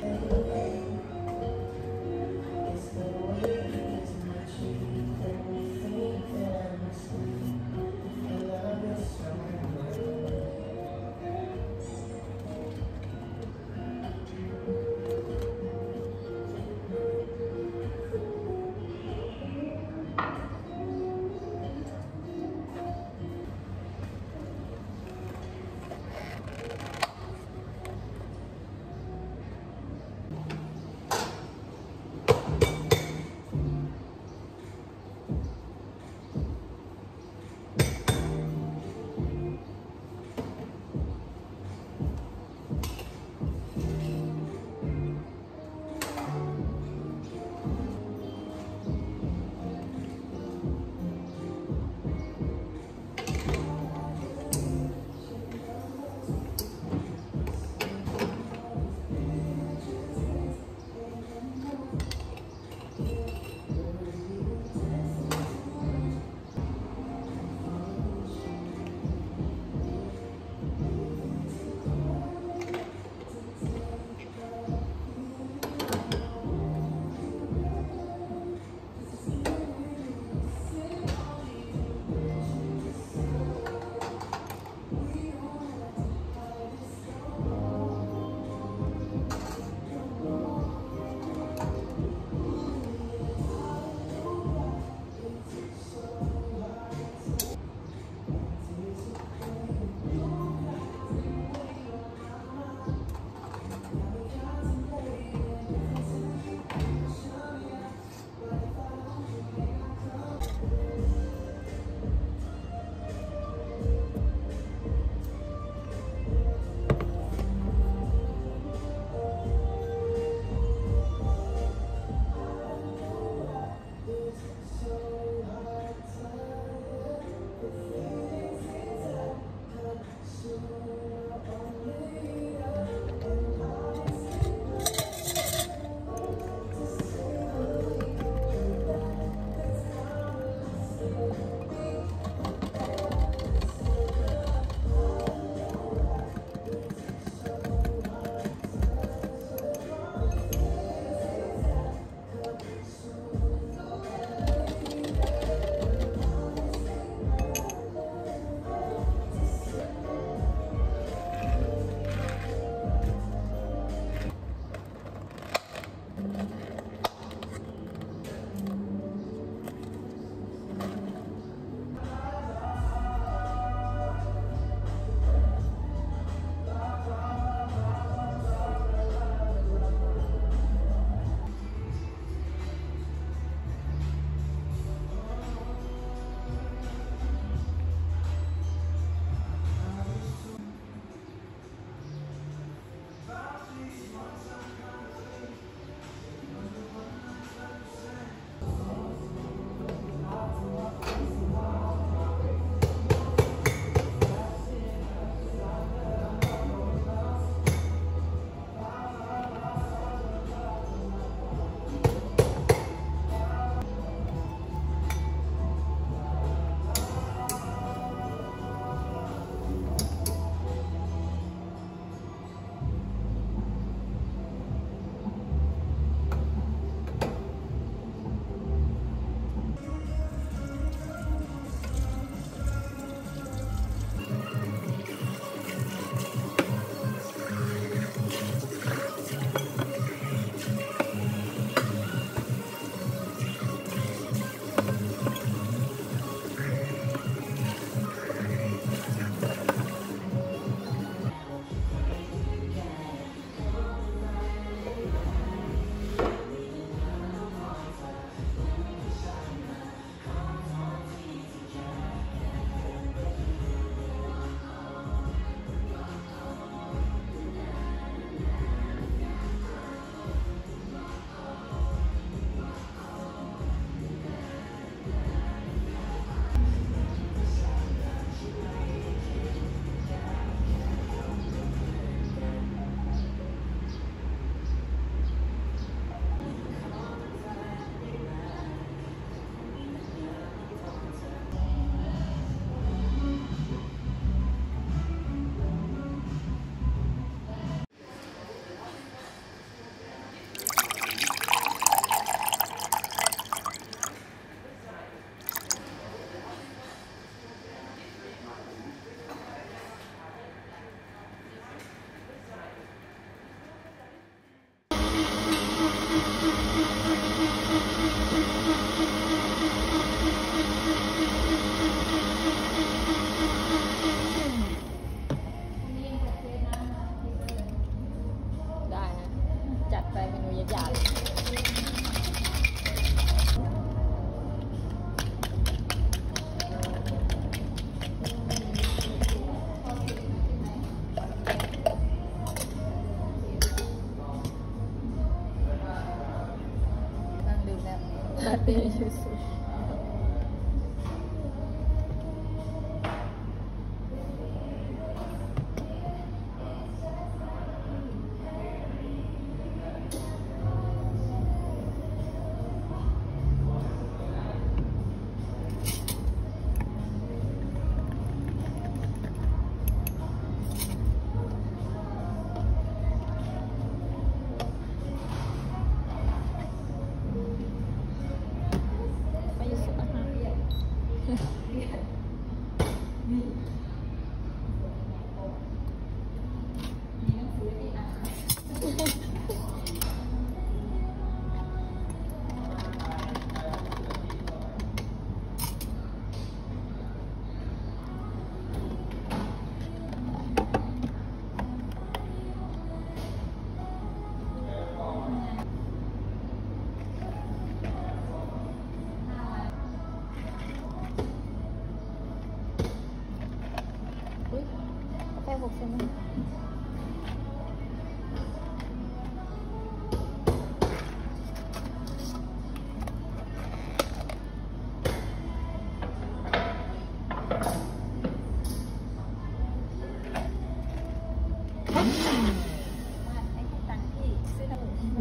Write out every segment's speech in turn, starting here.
Thank you.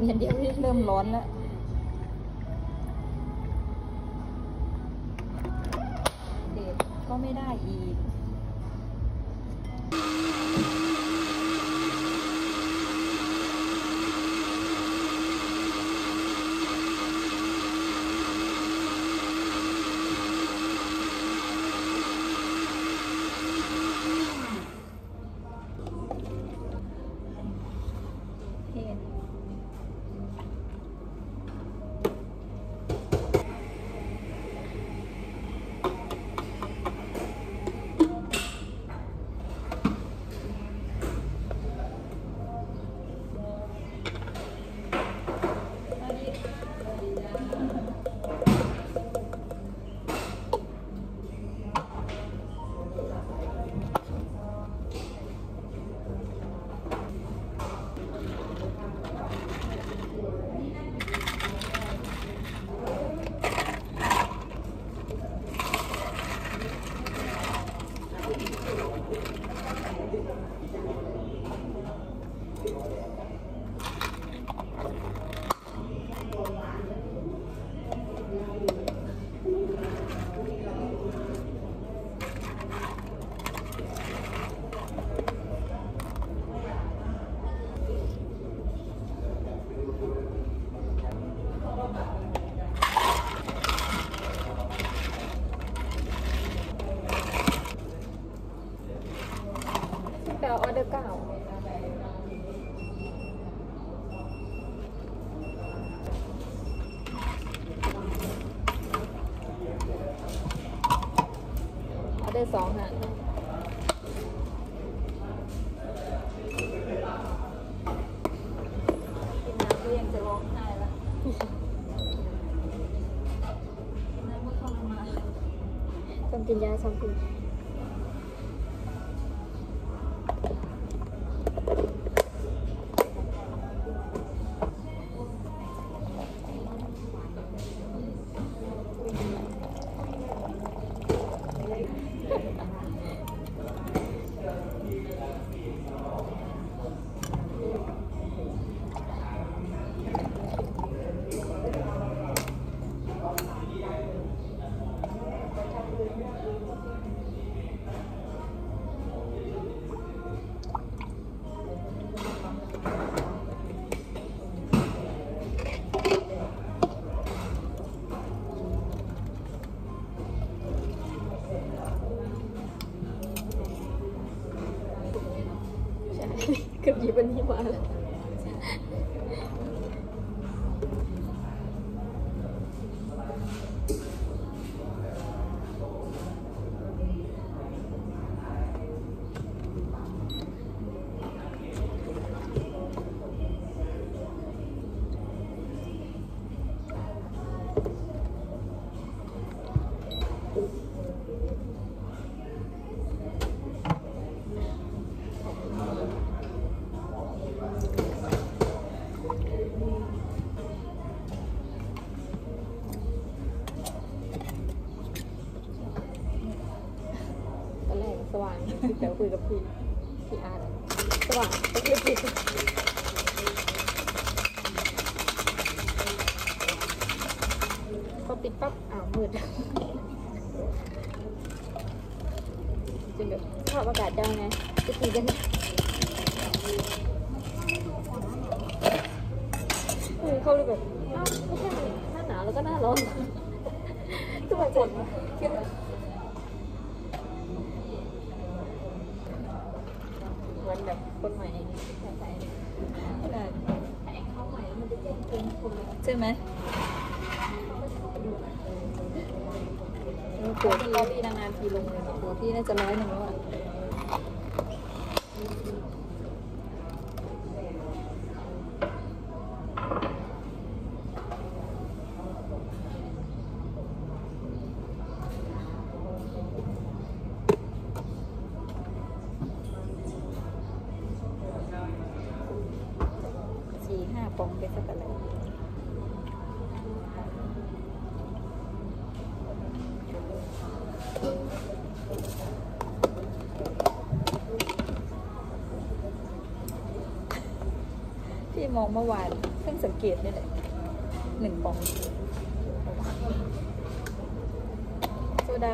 เนี่ยเดี๋ยวเริ่มร้อนแล้วเด็ดก็ไม่ได้อีก ออเดอร์สองค่ะกินน้ำก็ยังจะร้องไห้ละกิน้ำก็ทรมานต้องกินยาสองคืน กื เดี๋ยวคุยกับพี่พี่อาร์ตสว่างโอเคผิดพอปิดปั๊บอ้าวมืดจนแบบชอบอากาศได้ไงจะตีกันเออเขาเลยแบบอ้าวไม่ใช่หน้าหนาวแล้วก็หน้าร้อนทุกคนจะคิดว่า เห มือนแบบคนใหม่ใส่ขนาดเขาใหม่มันจะเจ๊งเกินคนใช่ไหมตัวพี่ที่พี่นานๆทีลงเลยเนี่ยตัวพี่น่าจะร้อยหนึ่งแล้วอะสี่ห้าปองเป็นสักอะไร พี่ มองเมื่อวานเพิ่งสังเกตนี่แหละหนึ่งปองโซดา